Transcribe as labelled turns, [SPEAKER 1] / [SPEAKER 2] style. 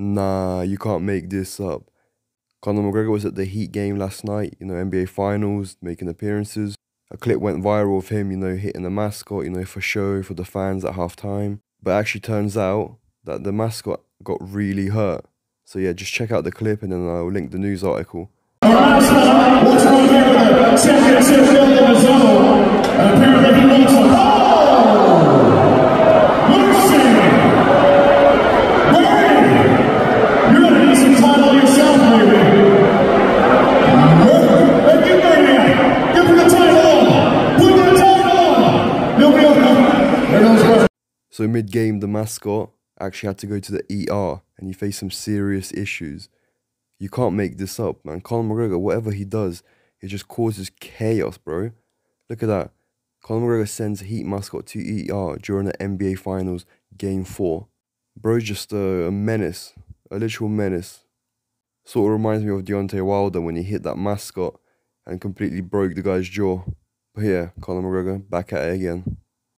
[SPEAKER 1] Nah, you can't make this up. Conor McGregor was at the Heat game last night, you know, NBA Finals, making appearances. A clip went viral of him, you know, hitting the mascot, you know, for show, for the fans at halftime. But actually turns out that the mascot got really hurt. So yeah, just check out the clip and then I'll link the news article. So mid game, the mascot actually had to go to the ER and he faced some serious issues. You can't make this up, man. Conor McGregor, whatever he does, it just causes chaos, bro. Look at that. Conor McGregor sends Heat mascot to ER during the NBA Finals Game 4. Bro's just a, a menace, a literal menace. Sort of reminds me of Deontay Wilder when he hit that mascot and completely broke the guy's jaw. But yeah, Conor McGregor back at it again.